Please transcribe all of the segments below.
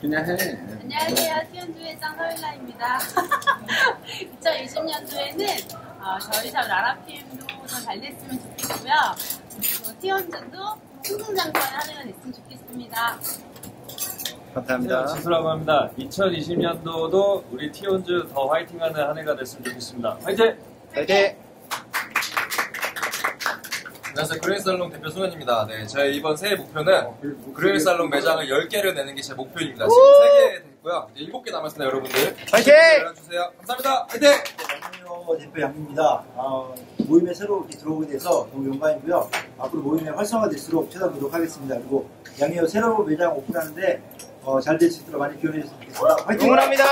그냥 해. 안녕하세요. 티온주의 짱서일라입니다. 2020년도에는 어, 저희 샵 라라피엠도 더잘 됐으면 좋겠고요. 그리고 티온주도 승승장구하는 한 해가 됐으면 좋겠습니다. 감사합니다. 지수라고 합니다. 2020년도도 우리 티온즈 더 화이팅하는 한 해가 됐으면 좋겠습니다. 화이팅! 파이팅! 안녕하세요. 그레이살롱 대표 송현입니다. 네, 저희 이번 새해 목표는 그레이살롱 매장을 10개를 내는 게 제 목표입니다. 지금 3개 됐고요. 이제 7개 남았습니다, 여러분들. 파이팅! 연락주세요. 감사합니다. 화이팅! 양효 대표 양입니다. 어, 모임에 새로 이렇게 들어오게 돼서 너무 영광이고요. 앞으로 모임이 활성화될수록 최대한 노력하겠습니다. 그리고 양효 새로운 매장 오픈하는데 어, 잘될 수 있도록 많이 기원해 주셨으면 좋겠습니다. 화이팅! 응원합니다.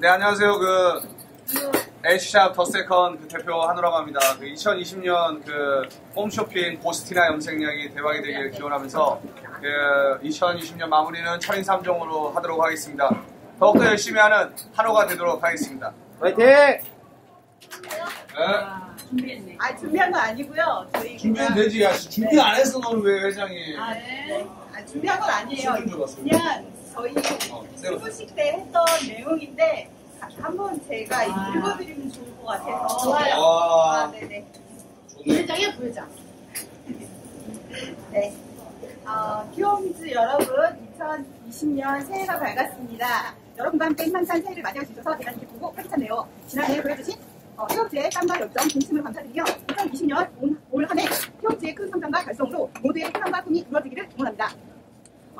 네, 안녕하세요. 그, H샵 더세컨 그 대표 한우라고 합니다. 그 2020년 그 홈쇼핑 보스티나 염색약이 대박이 되길 기원하면서 그 2020년 마무리는 철인 3종으로 하도록 하겠습니다. 더욱더 열심히 하는 한우가 되도록 하겠습니다. 파이팅! 네. 준비했네. 아 준비한 건 아니고요. 저희 준비는 그냥 되지. 야, 준비 안 했어, 너는 왜 회장이. 아, 네. 아, 준비한 건 아니에요. 수준 줘봤어. 그냥 저희 어, 새로. 출구식 때 했던 내용인데 한번 제가 읽어드리면 좋을 것 같아서. 좋아요. 와. 아, 네네. 부회장이야, 부회장. 네. 어, 키움즈 여러분, 2020년 새해가 밝았습니다. 여러분과 함께 희망찬 새해를 맞이할 수 있어서 대단히 기쁘고 활기차네요. 지난해 보여주신 어, 키움즈의 땀과 열정, 진심을 감사드리며 2020년 올 한해 키움즈의 큰 성장과 달성으로 모두의 희망과 꿈이 응원합니다.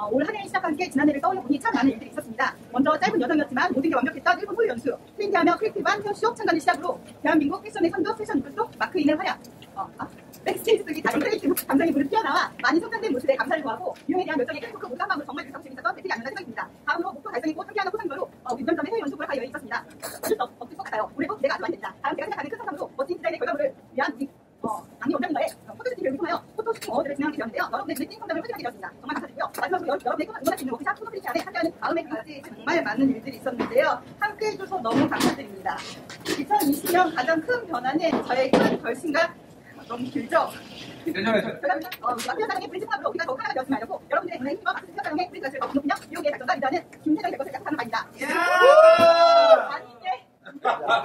어, 올 한해 시작한 함께 지난해를 떠올려보니 참 많은 일들이 있었습니다. 먼저 짧은 여정이었지만 모든 게 완벽했던 일본 홀 연수, trendy하며 creative한 쇼 참관을 시작으로 대한민국 패션의 선도 패션 속 마크인의 활약, 어, 아, 백스테이지 속이 다른 크리에이티브 감정이 물을 튀어나와 많이 성장된 모습에 감사를 구하고 유형에 대한 열정의 크리코 무한 마음으로 정말 유상 재밌었던 배틀이 아니라 생각입니다. 다음으로 목표 달성이고 함께하는 포상별로 어, 윈점점의 해외 연수를 할 여행이 있었습니다. 어쩔 수 없- 없을 것 같아요. 올해도 내가 아주 안 됩니다. 다음 제가 생각하는 큰 성장으로 멋진 디자인의 결과물을 위한 우리 어, 강의 원장님과의 포토슈팅을 구성하여 포토슈팅 어워드를 진행하게 되었는데요. 여러분의 멋진 성장을 확인하게 되었습니다. 정말 감사드리고요. 마지막으로 여- 여러분의 응원할 수 있는 워크샵 포토프리티 안에 함께하는 다음에 그까지 정말 많은 일들이 있었는데요. 함께 해줘서 너무 감사드립니다. 2020년 가장 큰 변화는 저의 큰 결심과 너무 길죠? 어, 마피아 사랑의 프린시팝으로 우리가 더욱 하나가 되었으면 하려고 여러분들의 은행 힘과 마피아 사랑의 프린시팝을 더 높이며 미국의 작전과 리더는 김세정이 될 것을 약속하는 바입니다.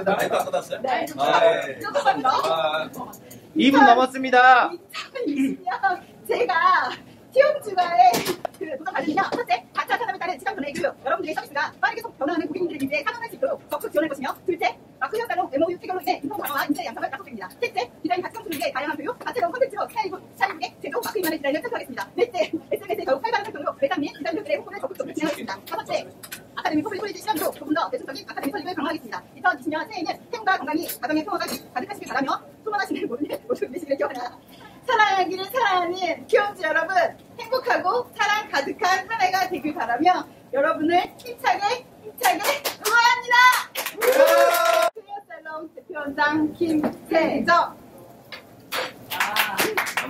마이크 안 꽂았어요? 네. 아, 예. 조금만 더. 아, 2분 넘었습니다. 2020년 제가 티움 주가의 그 도전 과정이며 첫째, 가차 산업에 따른 시장 변화의 교육, 여러분들의 서비스가 빠르게 속 변화하는 고객님들의 니즈에 상응할 수 있도록 적극 지원할 것이며 둘째, 마크리어 살롱 MOU 체결로 인해 인성 강화와 인재 양성을 약속드립니다. 셋째, 디자인 가치성수를 위해 다양한 교육, 다채로운 콘텐츠로 스타일리브, 스타일리브의 제조 마크 인만의 디자인을 펼쳐가겠습니다. 넷째, SNS에 더욱 활발한 활동으로 매장 및 디자인들의 홍보를 적극적으로 진행하겠습니다. 다섯째, 아카데미 public college 시간으로 조금 더 대중적인 아카데미 설립을 강화하겠습니다. 2020년 새해에는 행복과 건강이 가정의 평화가 가득하시길 바라며 소망하시는 모든 모두 되시길 기원합니다. 사랑하기를 사랑하는 키움즈 여러분 행복하고 사랑 가득한 한 해가 되길 바라며 여러분을 힘차게 힘차게 응원합니다. 클리어살롱 대표원장 김세정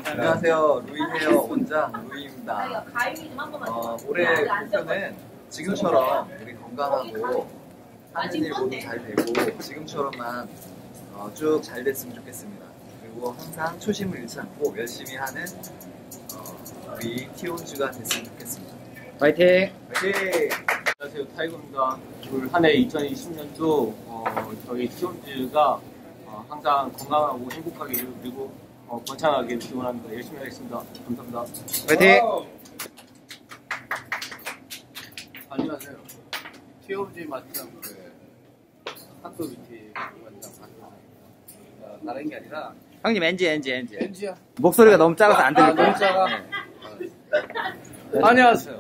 안녕하세요. 루이헤어 원장 루이입니다. 번만. 어, 올해 목표는 지금처럼 우리 건강하고 하는 일 모두 잘 되고 지금처럼만 어, 쭉잘 됐으면 좋겠습니다. 그리고 항상 초심을 잃지 않고 열심히 하는 어, 우리 티온즈가 됐으면 좋겠습니다. 파이팅! 화이팅! 안녕하세요. 타이거입니다. 올 한 해 2020년도 어, 저희 티온즈가 어, 항상 건강하고 행복하게 그리고 어, 번창하게 기원합니다. 열심히 하겠습니다. 감사합니다. 파이팅! 안녕하세요. TOG 맞짱 그 학교 밑에 맞짱 맞짱 어, 다른 게 아니라 형님 엔지 엔지 엔지. 엔지야. 목소리가 너무 작아서 안 들릴 아, 너무 거예요. 작아. 네. 안녕하세요.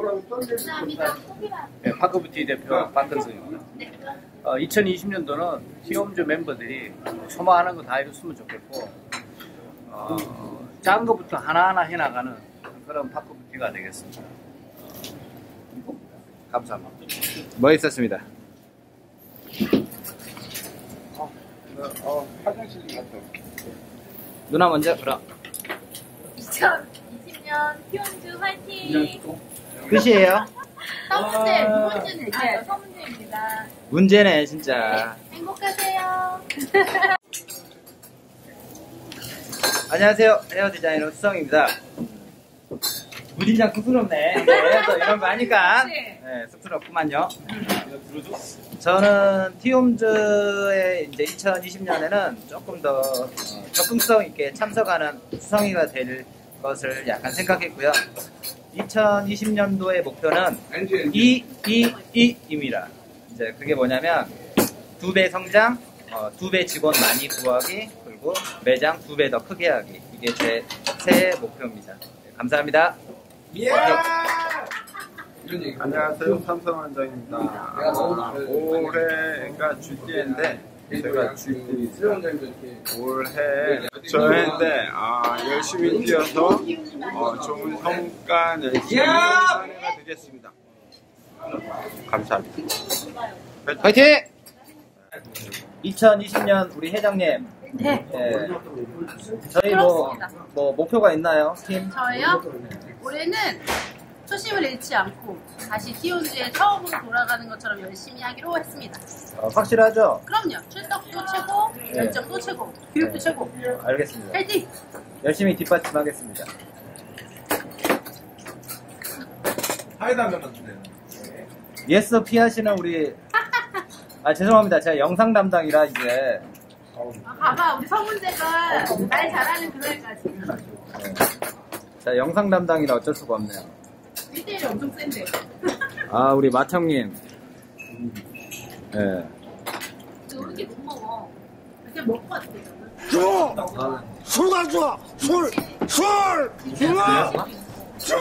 감사합니다. 코피라. 네, 파크뷰티 대표 박근성입니다. 어, 2020년도는 티홈즈 멤버들이 소망하는 거 다 이뤘으면 좋겠고 어, 작은 것부터 하나하나 해나가는 그런 파크뷰티가 되겠습니다. 어, 감사합니다. 멋있었습니다. 어, 화장실 갔다 누나 먼저 그럼 2020년 티온즈 화이팅! 끝이에요. 첫 문제, 두 번째는 이제 첫 문제입니다. 문제네 진짜. 행복하세요. 안녕하세요. 헤어 디자이너 수성입니다. 무진장 쑥스럽네. 네, 또 이런 거 하니까. 그치? 네, 쑥스럽구만요. 저는 티움즈의 이제 2020년에는 조금 더 어, 적극성 있게 참석하는 수성이가 될 것을 약간 생각했고요. 2020년도의 목표는. 2, 2, 2입니다. 이제 그게 뭐냐면 두 배 성장, 어, 두배 직원 많이 구하기, 그리고 매장 두 배 더 크게 하기. 이게 제 새해 목표입니다. 네, 감사합니다. 얘기. 안녕하세요. 삼성원장입니다. 아, 올해가 GT인데 제가 GT 올해 저인데 아, 열심히 뛰어서 어, 좋은 성과 낼수 있는 한 해가 되겠습니다. 감사합니다. 화이팅! 2020년 우리 회장님, 네. 예, 저희 뭐, 그렇습니다. 뭐 목표가 있나요, 팀? 저희요? 올해는 초심을 잃지 않고 다시 티온즈에 처음으로 돌아가는 것처럼 열심히 하기로 했습니다. 어, 확실하죠? 그럼요. 출석도 최고, 네. 열정도 최고, 교육도 네. 최고. 알겠습니다. 파이팅! 열심히 뒷받침하겠습니다. 사이다면 주세요. 예스 피 하시는 우리 아 죄송합니다 제가 영상 담당이라 이제 아, 봐봐, 우리 서문재가 말 잘하는 그날까지. 자 영상 담당이라 어쩔 수가 없네요 1대1이 엄청 센데. 아 우리 마청님 예왜 이렇게 못 먹어? 그냥 먹고 왔대. 술 가져와! 술! 술! 술!